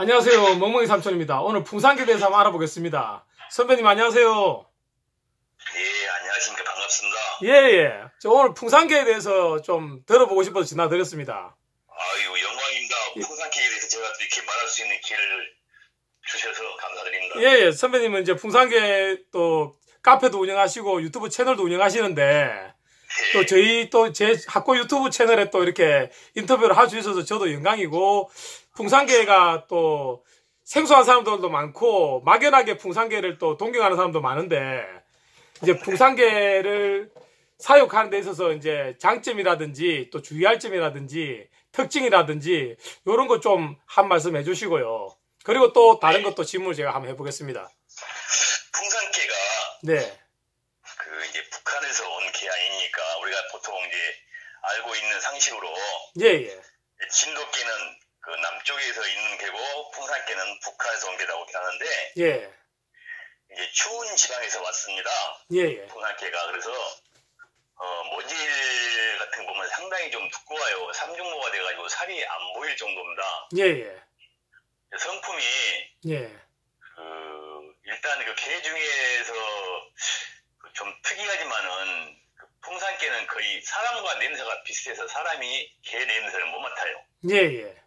안녕하세요. 멍멍이 삼촌입니다. 오늘 풍산계에 대해서 한번 알아보겠습니다. 선배님 안녕하세요. 예, 안녕하십니까. 반갑습니다. 예, 예. 저 오늘 풍산계에 대해서 좀 들어보고 싶어서 전화드렸습니다. 아유, 영광입니다. 풍산케에 대해서 제가 또 이렇게 말할 수 있는 기회를 주셔서 감사드립니다. 예, 예. 선배님은 이제 풍산계 또 카페도 운영하시고 유튜브 채널도 운영하시는데 예, 또 저희 또 제 학교 유튜브 채널에 또 이렇게 인터뷰를 있어서 저도 영광이고 풍산계가 또 생소한 사람들도 많고 막연하게 풍산계를 또 동경하는 사람도 많은데 이제 풍산계를 사육하는 데 있어서 이제 장점이라든지 또 주의할 점이라든지 특징이라든지 이런 거 좀 한 말씀 해주시고요. 그리고 또 다른 것도 질문을 제가 한번 해보겠습니다. 풍산케가 네, 그 이제 북한에서 온 개 아닙니까? 우리가 보통 이제 알고 있는 상식으로 예, 예, 진돗개는 그 남쪽에서 있는 개고 풍산개는 북한에서 온 개라고 하는데 예, 이제 추운 지방에서 왔습니다. 예, 예, 풍산개가 그래서 어, 모질 같은 거 보면 상당히 좀 두꺼워요. 삼중모가 돼가지고 살이 안 보일 정도입니다. 예, 예, 성품이 예, 그 일단 그 개 중에서 그좀 특이하지만은 그 풍산개는 거의 사람과 냄새가 비슷해서 사람이 개 냄새를 못 맡아요. 예, 예,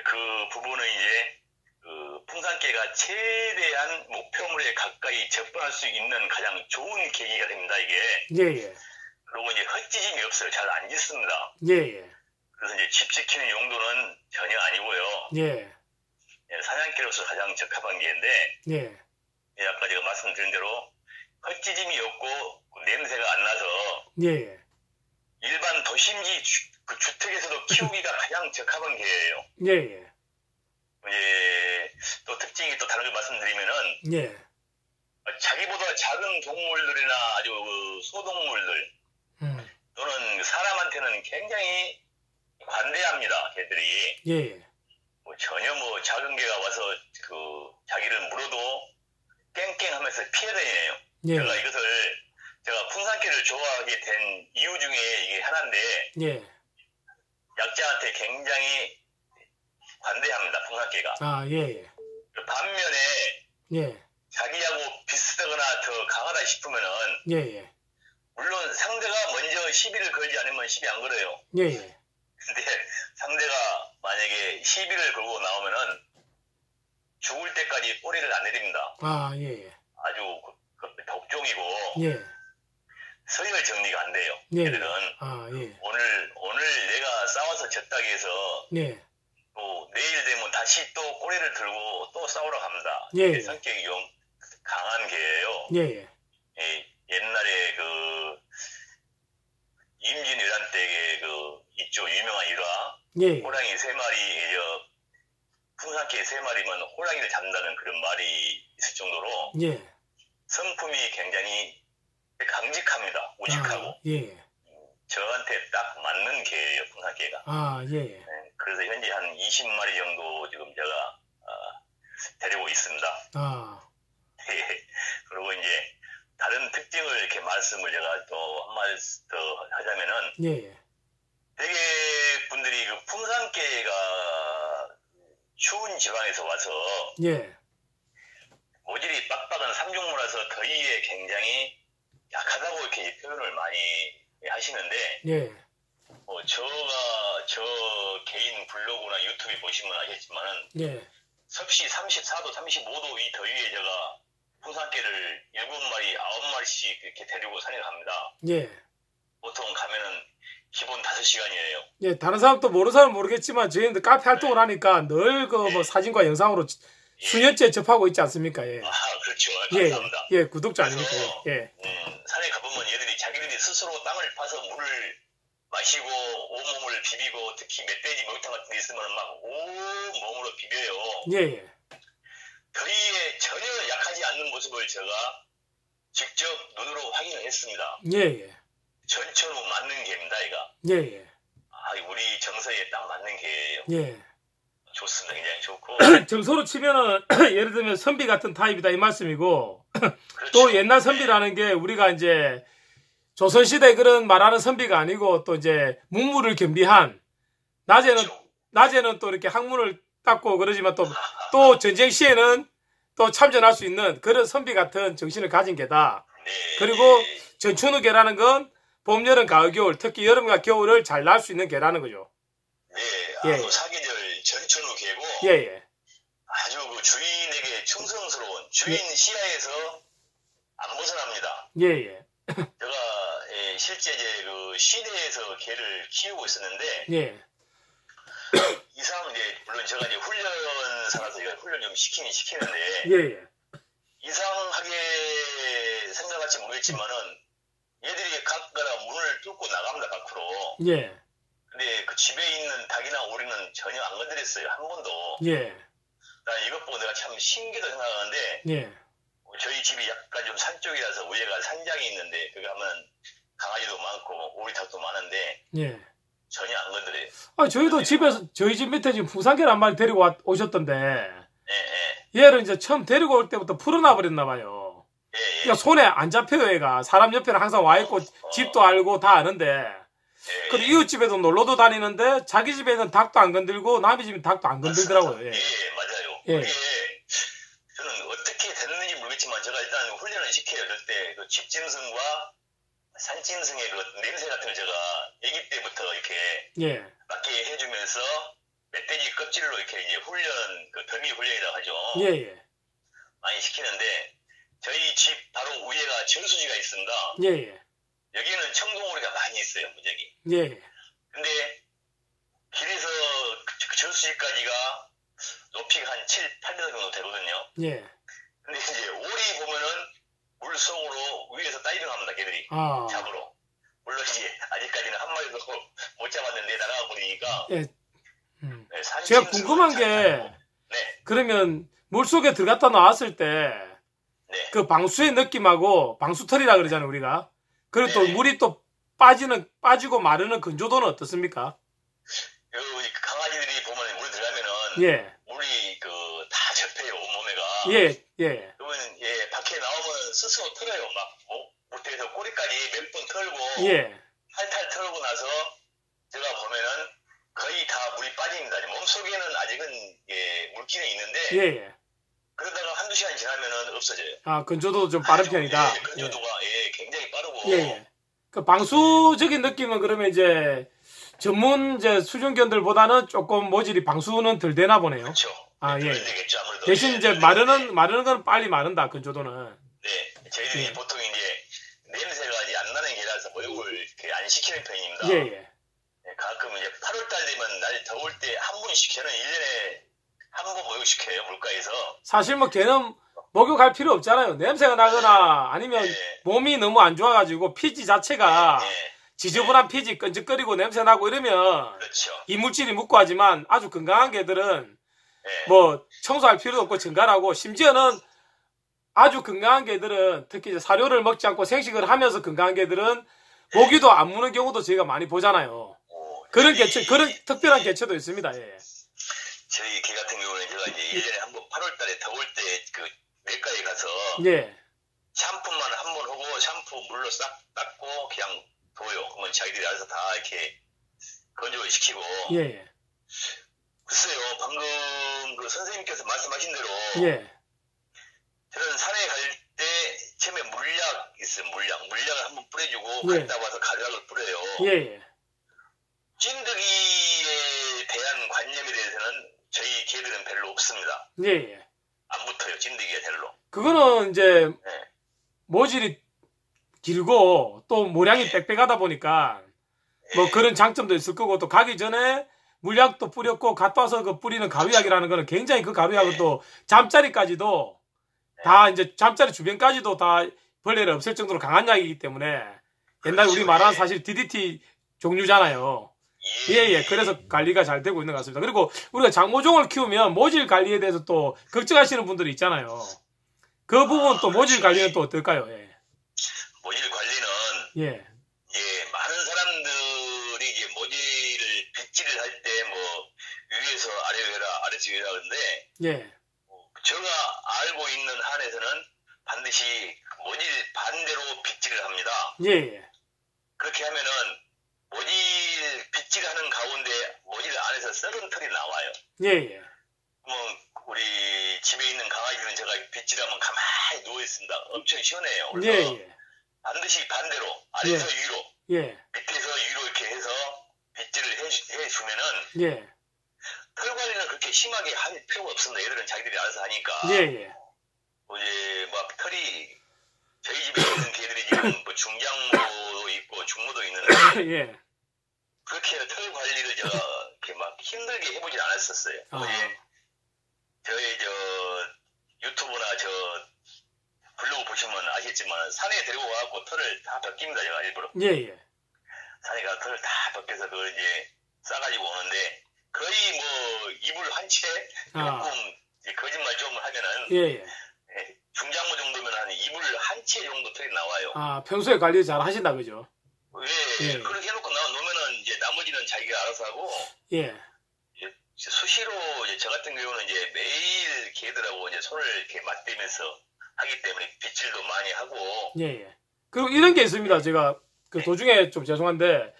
그 부분은 이제 그 풍산개가 최대한 목표물에 가까이 접근할 수 있는 가장 좋은 계기가 됩니다. 이게 예, 예, 그리고 이제 헛지짐이 없어요. 잘안 짖습니다. 예, 예, 그래서 이제 집 지키는 용도는 전혀 아니고요. 예, 예, 사냥개로서 가장 적합한 개인데 예, 예, 아까 제가 말씀드린 대로 헛지짐이 없고 냄새가 안 나서 예, 일반 도심지 주, 그 주택에서도 키우기가 가장 적합한 개예요. 예, 예, 예, 또 특징이 또 다른 걸 말씀드리면은 예, 어, 자기보다 작은 동물들이나 아주 그 소동물들 음, 또는 사람한테는 굉장히 관대합니다. 개들이 예, 뭐 전혀 뭐 작은 개가 와서 그 자기를 물어도 깽깽하면서 피해 다니네요. 예, 제가 이것을 풍산개를 좋아하게 된 이유 중에 이게 하나인데 예, 약자한테 굉장히 관대합니다. 풍산개가. 아, 예, 예, 반면에 예, 자기하고 비슷하거나 더 강하다 싶으면은 예, 예, 물론 상대가 먼저 시비를 걸지 않으면 시비 안 걸어요. 예, 예, 근데 상대가 만약에 시비를 걸고 나오면은 죽을 때까지 꼬리를 안 내립니다. 아, 예, 예, 아주 그- 그 독종이고 예, 서열 정리가 안 돼요. 예, 얘들은 아, 예, 오늘 오늘 내가 싸워서 졌다고 해서 예, 또 내일 되면 다시 또 꼬리를 들고 또 싸우러 갑니다. 예, 예. 성격이 좀 강한 개예요. 예, 예, 예, 옛날에 그 임진왜란 때에 그 있죠 유명한 일화 예, 호랑이 세 마리 저 풍산개 세 마리면 호랑이를 잡는다는 그런 말이 있을 정도로 예, 성품이 굉장히 강직합니다. 우직하고. 아, 예, 저한테 딱 맞는 개예요 풍산개가. 아, 예, 예, 네, 그래서 현재 한 20마리 정도 지금 제가 어, 데리고 있습니다. 아, 그리고 이제 다른 특징을 이렇게 말씀을 제가 또 한말더 하자면은 예, 예, 되게 분들이 그 풍산개가 추운 지방에서 와서 예, 모질이 빡빡한 삼중모라서 더위에 굉장히 약하다고 이렇게 표현을 많이 하시는데 예, 뭐 저가 저 개인 블로그나 유튜브 보시면 아시겠지만은 예, 섭씨 34도, 35도 이 더위에 제가 풍산개를 7마리, 9마리씩 이렇게 데리고 산에 갑니다. 예, 보통 가면은 기본 5시간이에요. 예, 다른 사람도 모르는 사람은 모르겠지만 저희는 카페 활동을 하니까 늘 그 뭐 사진과 영상으로 수년째 접하고 있지 않습니까? 예, 아, 그렇죠. 예, 감사합니다. 예, 구독자 아닙니까? 예, 음, 산에 가보면 얘들이 자기들이 스스로 땅을 파서 물을 마시고 온몸을 비비고 특히 멧돼지 목욕탕 같은 데 있으면 막 온몸으로 비벼요. 예, 예, 더위에 전혀 약하지 않는 모습을 제가 직접 눈으로 확인을 했습니다. 예, 예, 전처럼 맞는 개입니다, 이가. 예, 예, 아, 우리 정서에 딱 맞는 개예요. 예. 좋습니다. 굉장히 좋고. 정서로 치면은 예를 들면 선비 같은 타입이다 이 말씀이고 그렇죠. 또 옛날 선비라는 게 우리가 이제 조선시대 그런 말하는 선비가 아니고 또 이제 문물을 겸비한 낮에는 그렇죠. 낮에는 또 이렇게 학문을 닦고 그러지만 또, 또 전쟁 시에는 또 참전할 수 있는 그런 선비 같은 정신을 가진 개다. 네. 그리고 전춘우 개라는 건 봄, 여름, 가을, 겨울, 특히 여름과 겨울을 잘 날 수 있는 개라는 거죠. 네, 예, 아주 예. 사계절 개고 예, 예. 아주 그 주인에게 충성스러운 주인 시야에서 안 벗어납니다. 예, 예. 제가 예, 실제 이제 그 시내에서 개를 키우고 있었는데 예. 이상 이제 물론 제가 이제 훈련사라서 이거 훈련 좀 시키긴 시키는데 예, 예. 이상하게 생각할지 모르겠지만은 얘들이 각각 문을 뚫고 나갑니다 밖으로. 예. 근데 그 집에 있는 닭이나 오리는 전혀 안 건드렸어요 한 번도. 예. 나 이것 보고 내가 참 신기하다 생각하는데 예. 저희 집이 약간 좀 산 쪽이라서 위에가 산장이 있는데 거기 가면 강아지도 많고 오리닭도 많은데 예. 전혀 안 건드려요. 아, 저희도 집에서, 저희 집 밑에 지금 풍산개를 한 마리 데리고 왔- 오셨던데, 예, 예, 얘를 이제 처음 데리고 올 때부터 풀어놔 버렸나 봐요. 예, 예. 그러니까 손에 안 잡혀요, 얘가. 사람 옆에는 항상 와 있고, 집도 알고 다 아는데. 예, 그리고 예. 이웃 집에도 놀러도 다니는데, 자기 집에는 닭도 안 건들고, 남의 집은 닭도 안 건들더라고요. 예, 예. 맞아요. 예. 저는 어떻게 됐는지 모르겠지만 제가 일단 훈련을 시켜요. 그때 그 집짐승과 산짐승의 그 냄새 같은 걸 제가 아기 때부터 이렇게 예. 맡게 해주면서 멧돼지 껍질로 이렇게 이제 훈련, 그 더미 훈련이라고 하죠. 예, 예. 많이 시키는데 저희 집 바로 위에가 저수지가 있습니다. 예, 예. 여기는 청동오리가 많이 있어요, 무적이. 예. 근데 길에서 그- 그 저수지까지가 높이가 한 7, 8m 정도 되거든요. 예. 근데 이제 오리 보면은 물속 걔들이. 아. 잡으러. 물론 이제 아직까지는 한 마리도 못 잡았는데 날아가 버리니까. 예. 음. 네, 제가 궁금한 잘 게. 네, 그러면 물 속에 들어갔다 나왔을 때, 네. 그 방수의 느낌하고 방수털이라 그러잖아요, 우리가. 그리고 또 네. 물이 또 빠지는, 빠지고 마르는 건조도는 어떻습니까? 그 강아지들이 보면 물에 들어가면은 예. 물이 그 다 접혀요, 온몸에가. 예, 예, 밖에 나오면 스스로 털어요. 막 뭐, 못해서 꼬리까지 몇 번 털고 예. 탈탈 털고 나서 제가 보면은 거의 다 물이 빠집니다. 몸속에는 아직은 예, 물기는 있는데 예, 예. 그러다가 한두 시간 지나면은 없어져요. 아, 건조도 좀 빠른 편이다. 예, 건조도가 예, 굉장히 빠르고 예, 예. 그 방수적인 느낌은 그러면 이제 전문 이제 수중견들보다는 조금 모질이 방수는 덜 되나 보네요. 그렇죠. 아, 예. 덜 되겠죠. 대신 예, 이제 덜 마르는, 마르는 건 빨리 마른다, 건조도는. 네, 저희들이 예. 보통 이제 냄새가 이제 안 나는 게라서 목욕을 시키는 편입니다. 예, 예. 예, 가끔 이제 8월달 되면 날 더울 때 한 번씩 저는 1년에 한 번 목욕시켜요, 물가에서. 사실 뭐 걔는 목욕할 필요 없잖아요. 냄새가 나거나 아니면 예. 몸이 너무 안 좋아가지고 피지 자체가 예, 지저분한 피지 끈적거리고 냄새 나고 이러면 그렇죠. 이물질이 묻고 하지만 아주 건강한 개들은 예, 뭐 청소할 필요도 없고 증가하고 심지어는 아주 건강한 개들은 특히 이제 사료를 먹지 않고 생식을 하면서 건강한 개들은 모기도 안 무는 경우도 저희가 많이 보잖아요. 뭐, 그런 저희- 개체, 그런 특별한 개체도 있습니다. 예. 저희 개 같은 경우는 제가 이제 1년에 한 번 8월 달에 더울 때 그 내과에 가서 예. 샴푸만 한 번 하고 샴푸 물로 싹 닦고 그냥 둬요. 그러면 자기들이 알아서 다 이렇게 건조를 시키고. 예. 예. 글쎄요, 방금 그 선생님께서 말씀하신 대로 예. 저는 산에 갈 때 처음에 물약 있어요, 물약. 물약을 한번 뿌려주고 예. 갔다 와서 가루약을 뿌려요. 예. 예. 찐득이에 대한 관념에 대해서는 저희 개들은 별로 없습니다. 예. 예. 안 붙어요, 찐득이가 별로. 그거는 이제 네. 모질이 길고 또 모량이 빽빽하다 보니까 뭐 그런 장점도 있을 거고 또 가기 전에 물약도 뿌렸고 갔다 와서 그 뿌리는 가루약이라는 거는 굉장히 그 가루약은 또 잠자리까지도 다 이제 잠자리 주변까지도 다 벌레를 없앨 정도로 강한 약이기 때문에 옛날 우리 말하는 사실 DDT 종류잖아요. 예, 예. 그래서 관리가 잘 되고 있는 것 같습니다. 그리고 우리가 장모종을 키우면 모질 관리에 대해서 또 걱정하시는 분들이 있잖아요. 그 부분 또 모질 관리는 또 어떨까요? 예. 모질 관리는 예. 예, 많은 사람들이 이제 모질을 빗질을 할 때 뭐 위에서 아래로 해라 아래에서 위라 그러는데 예. 제가 알고 있는 한에서는 반드시 모질 반대로 빗질을 합니다. 예, 예. 그렇게 하면은 모질 빗질하는 가운데 모질 안에서 썩은 털이 나와요. 예, 예. 집에 있는 강아지는 제가 빗질하면 가만히 누워 있습니다. 엄청 시원해요. 예, 그래서 예. 반드시 반대로 아래서 위로 예. 밑에서 위로 이렇게 해서 빗질을 해주, 해주면은 예. 털 관리는 그렇게 심하게 할 필요가 없습니다. 얘들은 자기들이 알아서 하니까. 예, 예. 뭐 이제 막 털이 저희 집에 있는 개들이 지금 뭐 중장모도 있고 중모도 있는데 예. 그렇게 털 관리를 제가 이렇게 막 힘들게 해보진 않았었어요. 아. 어제 저희 저 유튜브나 저 블로그 보시면 아시겠지만 산에 데리고 가갖고 털을 다 벗깁니다 제가 일부러 예, 예. 산에 가 털을 다 벗겨서 그걸 이제 싸가지고 오는데 거의 뭐 이불 한채 아. 조금 이제 거짓말 좀 하면은 예, 예. 예, 중장모 정도면 한 이불 한 채 정도 털이 나와요. 아, 평소에 관리 잘 하신다, 그죠? 왜 예. 그렇게 해놓고 나 놓으면은 이제 나머지는 자기가 알아서 하고 예. 이제 수시로 이제 저 같은 경우는 이제 매일 개들하고 이제 손을 이렇게 맞대면서 하기 때문에 빗질도 많이 하고 예, 예. 그리고 이런 게 있습니다. 제가 그 도중에 좀 죄송한데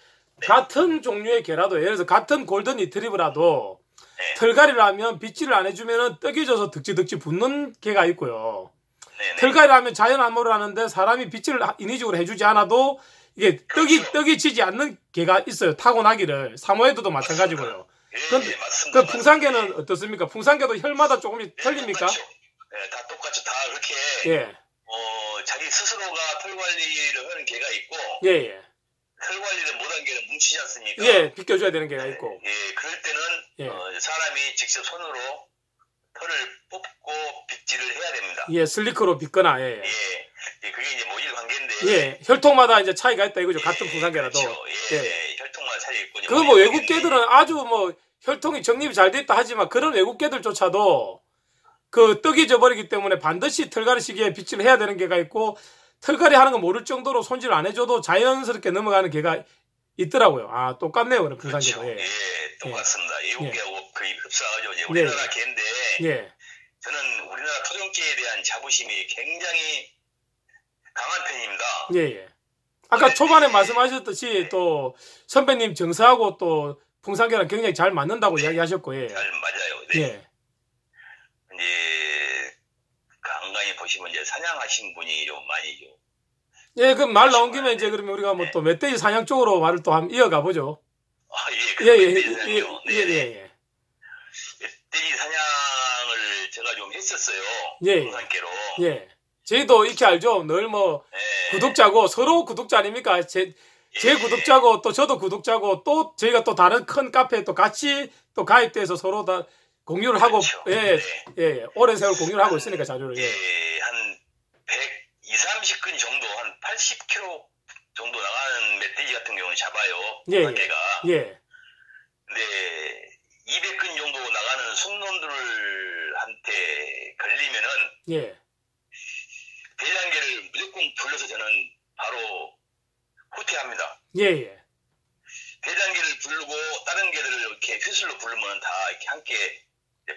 같은 종류의 개라도 예를 들어서 같은 골든 리트리브라도 네. 털갈이를 하면 빗질을 안 해주면은 떡이 져서 득지득지 붙는 개가 있고요. 네네. 털갈이를 하면 자연 안모를 하는데 사람이 빗질을 하- 인위적으로 해주지 않아도 이게 떡이 그렇죠. 떡이 지지 않는 개가 있어요. 타고나기를 사모예드도 마찬가지고요. 예, 예, 맞습니다. 그 풍산개는 어떻습니까? 풍산개도 혈마다 조금씩 예, 틀립니까? 똑같죠. 예, 다 똑같죠. 다 그렇게 예, 어, 자기 스스로가 털 관리를 하는 개가 있고 예, 예, 털 관리를 못한 개는 뭉치지 않습니까? 예, 비껴줘야 되는 개가 있고, 예, 그럴 때는 예. 어, 사람이 직접 손으로 털을 뽑고 빗질을 해야 됩니다. 예, 슬리커로 빗거나, 예, 예, 예, 그게 이제 모질 관계인데. 예, 혈통마다 이제 차이가 있다 이거죠. 같은 예, 풍산개라도. 그렇죠. 예, 예. 혈통마다 차이 있고. 이제 그뭐 모질 외국. 개들은 아주 뭐 혈통이 정립이 잘돼 있다 하지만 그런 외국 개들조차도 그 떡이 져버리기 때문에 반드시 털갈이 시기에 빗질을 해야 되는 개가 있고 털갈이 하는 거 모를 정도로 손질 안 해줘도 자연스럽게 넘어가는 개가 있더라고요. 아 똑같네요, 그럼 그렇죠. 풍산개도. 예, 예, 똑같습니다. 외국 예. 개하고 거의 흡사하죠. 이제 예, 우리나라 예. 개인데 예, 저는 우리나라 토종개에 대한 자부심이 굉장히 강한 편입니다. 예, 예. 아까 초반에 말씀하셨듯이 또 선배님 정서하고 또 풍산개랑 굉장히 잘 맞는다고 이야기하셨고, 예, 잘 맞아요. 네. 예, 이제 간간히 보시면 이제 사냥하신 분이 좀 많이 좀 예, 그럼 말 나온 김에 이제 그러면 우리가 뭐 또 멧돼지 사냥 쪽으로 말을 또 한번 이어가 보죠. 아, 예, 예, 그 예, 예, 예. 예, 네, 예, 예. 멧돼지 사냥을 제가 좀 했었어요. 예, 예. 동산계로. 예. 저희도 이렇게 알죠. 늘뭐 예. 구독자고 서로 구독자 아닙니까? 제, 제 예. 구독자고 또 저도 구독자고 또 저희가 또 다른 큰 카페에 또 같이 또 가입돼서 서로 다 공유를 하고 그렇죠. 예, 네. 예, 예. 오랜 세월 공유를 하고 있으니까 자료를 예. 예, 한 100, 20, 30근 정도, 한 80kg 정도 나가는 멧돼지 같은 경우는 잡아요. 예, 예. 관계가. 예. 근데 200근 정도 나가는 순놈들한테 걸리면은 예. 대장계를 무조건 불러서 저는 바로 후퇴합니다. 예, 예. 대장계를 부르고 다른 개들을 이렇게 휘슬로 부르면 다 이렇게 함께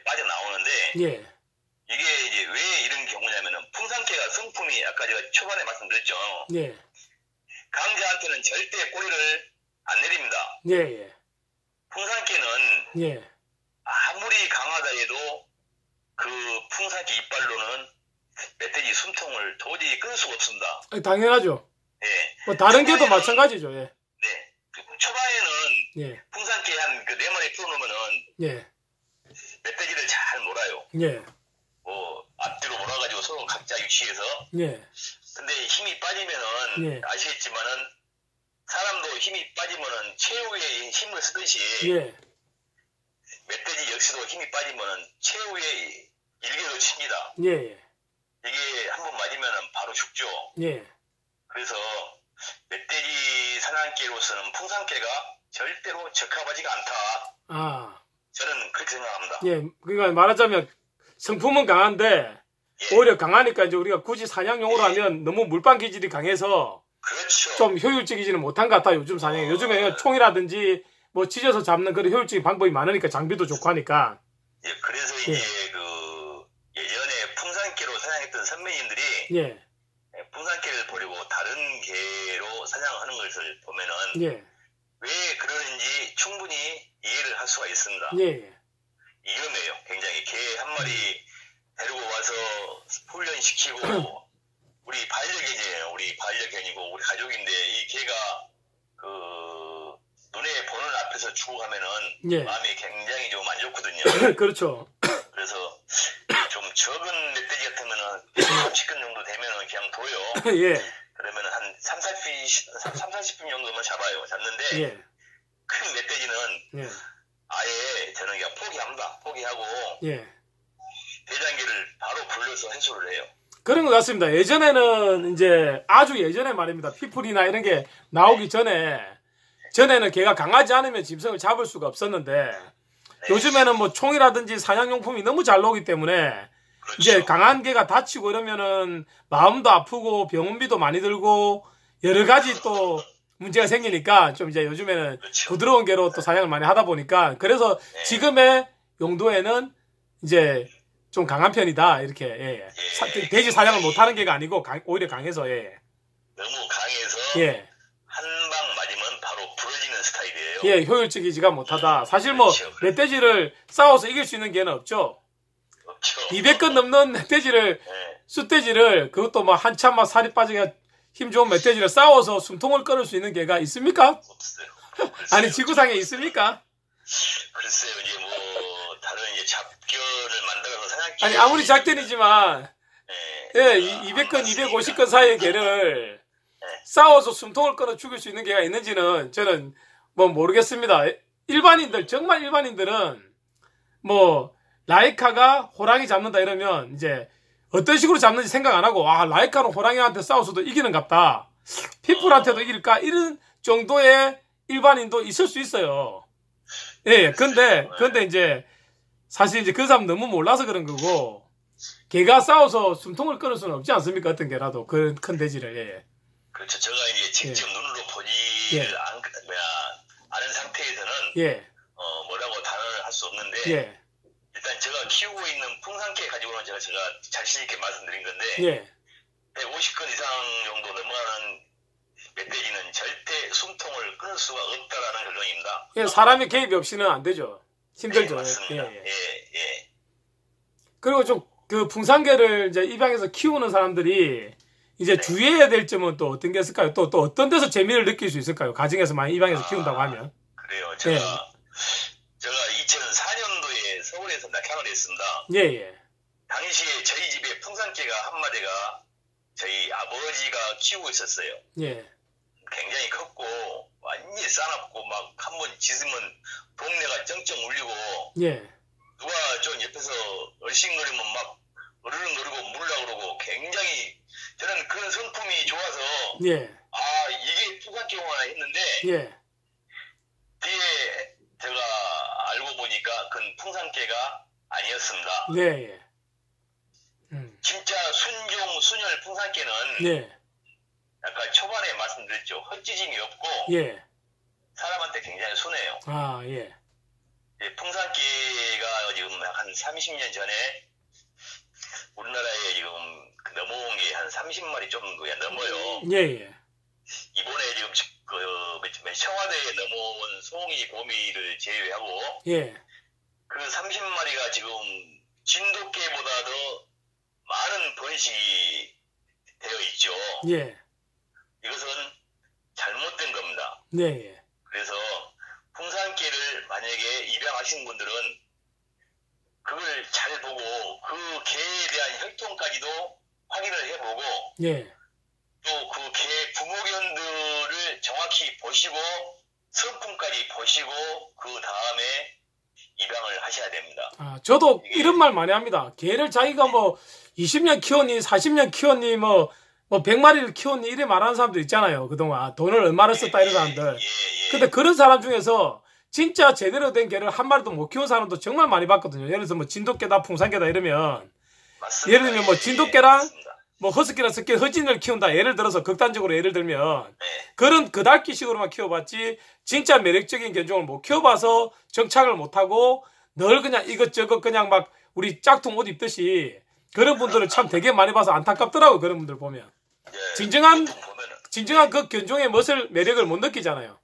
빠져나오는데 예. 이게 이제 왜 이런 경우냐면은 풍산개가 성품이 아까 제가 초반에 말씀드렸죠. 예. 강자한테는 절대 꼬리를 안 내립니다. 예, 예. 풍산개는 예. 아무리 강하다 해도 그 풍산개 이빨로는 멧돼지 숨통을 도저히 끊을 수가 없습니다. 아, 당연하죠. 예. 뭐 다른 개도 마찬가지죠. 예. 네. 그 초반에는 예. 풍산개 한그 네 마리 풀어놓으면은 예. 멧돼지를 잘 몰아요. 예. 뭐 앞뒤로 몰아가지고 서로 각자 위치에서 예. 근데 힘이 빠지면은 예. 아시겠지만은 사람도 힘이 빠지면은 최후의 힘을 쓰듯이 예. 멧돼지 역시도 힘이 빠지면은 최후의 일개로 칩니다. 예. 예. 이게 한 번 맞으면은 바로 죽죠. 예. 그래서 멧돼지 사냥개로서는 풍산개가 절대로 적합하지가 않다. 아. 저는 그렇게 생각합니다. 예. 그러니까 말하자면 성품은 강한데 예. 오히려 강하니까 이제 우리가 굳이 사냥용으로 하면 너무 물방 기질이 강해서 그렇죠. 좀 효율적이지는 못한 것 같아요. 요즘 사냥. 요즘에 그냥 총이라든지 뭐 찢어서 잡는 그런 효율적인 방법이 많으니까 장비도 좋고 하니까. 예, 그래서 예. 이제 그 예전에 풍산개로 사냥했던 선배님들이 예. 풍산개를 버리고 다른 개로 사냥하는 것을 보면은 예. 왜 그러는지 충분히 이해를 할 수가 있습니다. 예. 예. 위험해요. 굉장히 개 한 마리 데리고 가서 훈련시키고 우리 반려견이에요. 우리 반려견이고 우리 가족인데 이 개가 그 눈에 보는 앞에서 죽어가면은 예. 마음이 굉장히 좀 안 좋거든요. 그렇죠. 그래서 좀 적은 멧돼지 같으면은 30근 정도 되면은 그냥 둬요. 예. 그러면 한 3, 40, 3, 40분 정도만 잡아요. 잡는데 예. 큰 멧돼지는 예. 아예 저는 그냥 포기합니다. 포기하고 예. 대장기를 바로 불러서 해소를 해요. 그런 것 같습니다. 예전에는 이제 아주 예전에 말입니다. 피플이나 이런 게 나오기 전에 전에는 개가 강하지 않으면 짐승을 잡을 수가 없었는데 요즘에는 뭐 총이라든지 사냥용품이 너무 잘 나오기 때문에 그렇죠. 이제 강한 개가 다치고 이러면은 마음도 아프고 병원비도 많이 들고 여러 가지 또 문제가 생기니까 좀 이제 요즘에는 그렇죠. 부드러운 개로 또 사냥을 많이 하다 보니까 그래서 네. 지금의 용도에는 이제 좀 강한 편이다 이렇게 예, 예. 사- 예. 돼지 사냥을 못하는 개가 아니고 강- 오히려 강해서 예. 너무 강해서 예. 한방 맞으면 바로 부러지는 스타일이에요. 예, 효율적이지가 못하다. 사실 뭐 그렇죠. 멧돼지를 싸워서 이길 수 있는 개는 없죠. 없죠. 200건 넘는 멧돼지를 예. 숫돼지를 그것도 뭐 한참 막 살이 빠지게 힘 좋은 멧돼지를 싸워서 숨통을 끊을 수 있는 개가 있습니까? 없어요. 아니. 지구상에 있습니까? 글쎄요, 이제 뭐 다른 이제 잡견을 만들어서 사냥기. 아니 아무리 작전이지만 예. 예, 200건, 250건 사이의 개를 싸워서 숨통을 끊어 죽일 수 있는 개가 있는지는 저는 뭐 모르겠습니다. 일반인들 정말 일반인들은 뭐 라이카가 호랑이 잡는다 이러면 이제 어떤 식으로 잡는지 생각 안 하고 아 라이카는 호랑이한테 싸워서도 이기는 같다. 피플한테도 이길까 이런 정도의 일반인도 있을 수 있어요. 예, 근데 근데 이제 사실 이제 그 사람 너무 몰라서 그런 거고 개가 싸워서 숨통을 끊을 수는 없지 않습니까? 어떤 개라도 그 큰 돼지를 예. 그렇죠. 제가 이제 직접 눈으로 보지를 예. 안, 뭐야, 아는 상태에서는 예, 어, 뭐라고 단언을 할 수 없는데 예, 제가 키우고 있는 풍산개 가지고는 제가 제가 자신 있게 말씀드린 건데 예, 150건 이상 정도 넘어가는 멧돼지는 절대 숨통을 끊을 수가 없다라는 결론입니다. 예, 사람의 개입이 없이는 안 되죠. 힘들죠. 네, 맞습니다. 예, 예. 예, 예. 그리고 좀 그 풍산개를 이제 입양해서 키우는 사람들이 이제 네. 주의해야 될 점은 또 어떤 게 있을까요? 또, 또 어떤 데서 재미를 느낄 수 있을까요? 가정에서 많이 입양해서 키운다고 하면. 그래요. 제가 예. 제가 2004년도에 서울에서 낙향을 했습니다. 예, 예. 당시에 저희 집에 풍산개가 한 마리가 저희 아버지가 키우고 있었어요. 예. 굉장히 컸고 완전히 싸납고 막 한 번 짖으면 동네가 쩡쩡 울리고 예. 누가 좀 옆에서 얼씬거리면 막 으르륵 노리고 물라 그러고 굉장히 저는 그런 성품이 좋아서 예. 아 이게 풍산개구나 했는데 예. 뒤에 제가 보니까 그건 풍산개가 아니었습니다. 네, 예. 음. 진짜 순종 순혈 풍산개는 예. 약간 초반에 말씀드렸죠. 헛지짐이 없고 예. 사람한테 굉장히 순해요. 아, 예. 예, 풍산개가 지금 한 30년 전에 우리나라에 지금 그 넘어온 게 한 30마리 좀 넘어요. 예, 예. 이번에 지금 그 몇- 청와대에 넘어온 송이 곰이를 제외하고 예. 그 30마리가 지금 진돗개보다 더 많은 번식이 되어 있죠. 예. 이것은 잘못된 겁니다. 네, 예. 그래서 풍산개를 만약에 입양하신 분들은 그걸 잘 보고 그 개에 대한 혈통까지도 확인을 해보고 예. 또그 개 부모견들을 정확히 보시고 성품까지 보시고 그 다음에 입양을 하셔야 됩니다. 아, 저도 이런 말 많이 합니다. 개를 자기가 뭐 20년 키웠니, 40년 키웠니, 뭐, 뭐 100마리를 키웠니, 이래 말하는 사람들 있잖아요. 그동안. 돈을 얼마를 썼다 이런 사람들. 예, 예. 근데 그런 사람 중에서 진짜 제대로 된 개를 한 마리도 못 키운 사람도 정말 많이 봤거든요. 예를 들어서 뭐 진돗개다, 풍산개다 이러면 맞습니다. 예를 들면 뭐 예, 진돗개랑 맞습니다. 뭐 허스키나 스키 허진을 키운다. 예를 들어서 극단적으로 예를 들면 네. 그런 그닥기식으로만 키워봤지 진짜 매력적인 견종을 못 키워봐서 정착을 못하고 늘 그냥 이것저것 그냥 막 우리 짝퉁 옷 입듯이 그런 분들을 참 되게 많이 봐서 안타깝더라고 그런 분들 보면 예, 진정한- 진정한 그 견종의 멋을 매력을 못 느끼잖아요.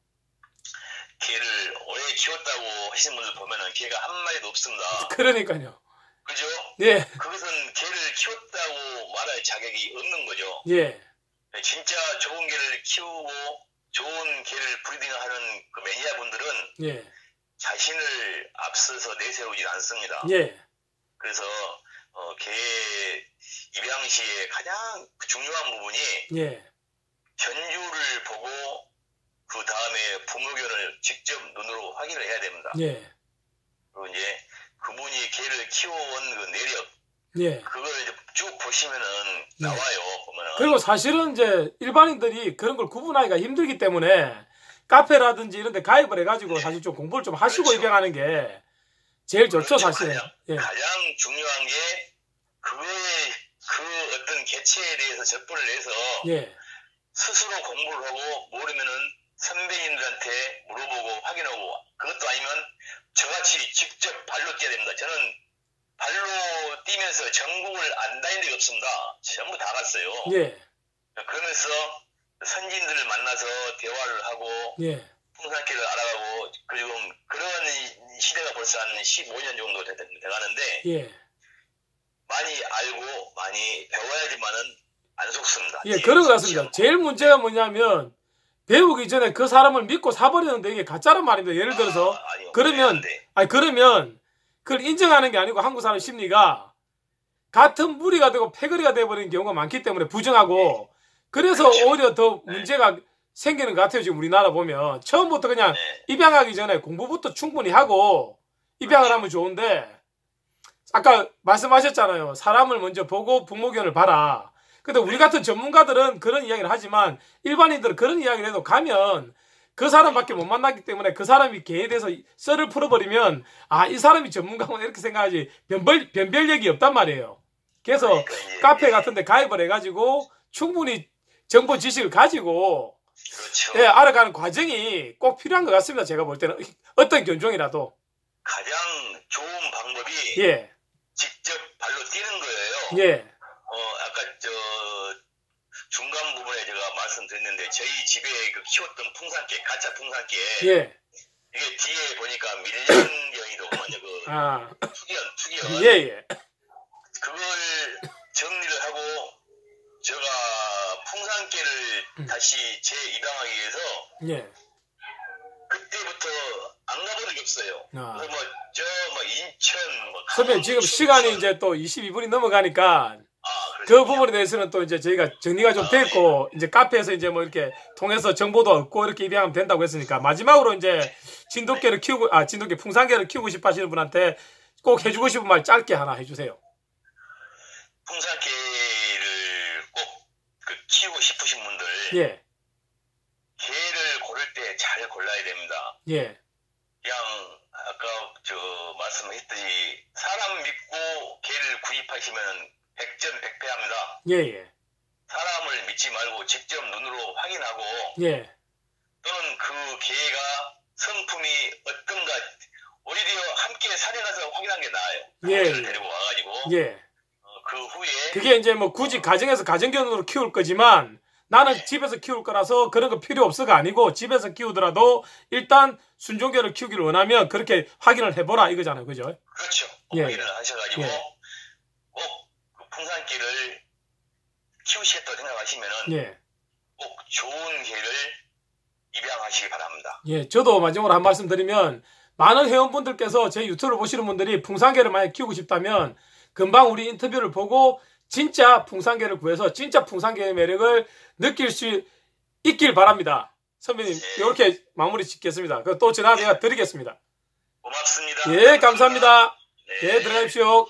개를 오래 키웠다고 하시는 분들 보면은 개가 한 마리도 없습니다. 그러니까요. 그죠? 예, 그것은 개를 키웠다고 말할 자격이 없는 거죠. 예. 진짜 좋은 개를 키우고 좋은 개를 브리딩하는 그 매니아분들은 예. 자신을 앞서서 내세우질 않습니다. 예. 그래서 어, 개 입양 시에 가장 중요한 부분이 예. 견주를 보고 그 다음에 부모견을 직접 눈으로 확인을 해야 됩니다. 예. 그리고 이제 그분이 개를 키워온 그 내력 예. 그걸 이제 쭉 보시면은 네. 나와요. 보면은 그리고 사실은 이제 일반인들이 그런 걸 구분하기가 힘들기 때문에 카페라든지 이런 데 가입을 해가지고 사실 좀 공부를 좀 하시고 그렇죠. 입양하는 게 제일 좋죠, 그렇죠. 사실은. 가장, 예. 가장 중요한 게 그거에 그 어떤 개체에 대해서 접근을 해서 예. 스스로 공부를 하고 모르면은 선배님들한테 물어보고 확인하고 그것도 아니면 저같이 직접 발로 뛰어야 됩니다. 저는 발로 뛰면서 전국을 안 다닌 적이 없습니다. 전부 다 갔어요. 예. 그러면서 선진들을 만나서 대화를 하고 예. 풍산길을 알아가고 그리고 그런 시대가 벌써 한 15년 정도 돼, 돼가는데 예. 많이 알고 많이 배워야지만은 안 속습니다. 예, 그런 것 같습니다. 제일 문제가 뭐냐면 배우기 전에 그 사람을 믿고 사버리는데 이게 가짜란 말입니다. 예를 들어서 아, 아니요. 그러면 네. 아니 그러면 그걸 인정하는 게 아니고 한국 사람 심리가 같은 무리가 되고 패거리가 돼버리는 경우가 많기 때문에 부정하고 그래서 그렇죠. 오히려 더 문제가 생기는 것 같아요. 지금 우리나라 보면 처음부터 그냥 네. 입양하기 전에 공부부터 충분히 하고 입양을 하면 좋은데 아까 말씀하셨잖아요. 사람을 먼저 보고 부모견을 봐라. 근데 우리 같은 전문가들은 그런 이야기를 하지만 일반인들은 그런 이야기를 해도 가면 그 사람밖에 못 만났기 때문에 그 사람이 개에 대해서 썰을 풀어버리면 아 이 사람이 전문가구나 이렇게 생각하지 변별, 변별력이 없단 말이에요. 그래서 그러니까 이제, 카페 예, 같은 데 가입을 해가지고 충분히 정보 지식을 가지고 그렇죠. 예, 알아가는 과정이 꼭 필요한 것 같습니다. 제가 볼 때는 어떤 견종이라도 가장 좋은 방법이 예, 직접 발로 뛰는 거예요. 예, 어, 아까 저 중간 부분에 제가 말씀드렸는데 저희 집에 그 키웠던 풍산개, 가짜 풍산개 예, 이게 뒤에 보니까 밀년경이도 먼저 그 아, 투견, 투견 예, 예, 그걸 정리를 하고 제가 풍산개를 음. 다시 재입양하기 위해서 예, 그때부터 안 가본 적이 없어요. 아. 그래서 뭐저뭐 인천 뭐 선배님 지금 시간이 이제 또 22분이 넘어가니까 아, 그. 부분에 대해서는 또 이제 저희가 정리가 좀 됐고 이제 카페에서 이제 뭐 이렇게 통해서 정보도 얻고 이렇게 입양하면 된다고 했으니까 마지막으로 이제 진돗개를 키우고 아 진돗개 풍산개를 키우고 싶어 하시는 분한테 꼭 해주고 싶은 말 짧게 하나 해주세요. 풍산개를 꼭 그 키우고 싶으신 분들 예, 개를 고를 때 잘 골라야 됩니다. 예, 그냥 아까 저 말씀했듯이 사람 믿고 개를 구입하시면 백전백패합니다. 예, 예, 사람을 믿지 말고 직접 눈으로 확인하고 예, 또는 그 개가 성품이 어떤가 오히려 함께 산에 가서 확인한 게 나아요. 예. 데리고 와가지고 예. 어, 그 후에 그게 이제 뭐 굳이 가정에서 가정견으로 키울 거지만 나는 집에서 키울 거라서 그런 거 필요 없어가 아니고 집에서 키우더라도 일단 순종견을 키우기를 원하면 그렇게 확인을 해보라 이거잖아요. 그죠? 그렇죠. 예, 확인을 하셔가지고 예. 풍산개를 키우시겠다고 생각하시면은 예. 꼭 좋은 개를 입양하시기 바랍니다. 예, 저도 마지막으로 한 말씀 드리면 많은 회원분들께서 제 유튜브를 보시는 분들이 풍산개를 만약 키우고 싶다면 금방 우리 인터뷰를 보고 진짜 풍산개를 구해서 진짜 풍산개의 매력을 느낄 수 있길 바랍니다. 선배님, 이렇게 마무리 짓겠습니다. 그또 전화 제가 드리겠습니다. 고맙습니다. 예, 감사합니다. 네. 예, 들어가십시오.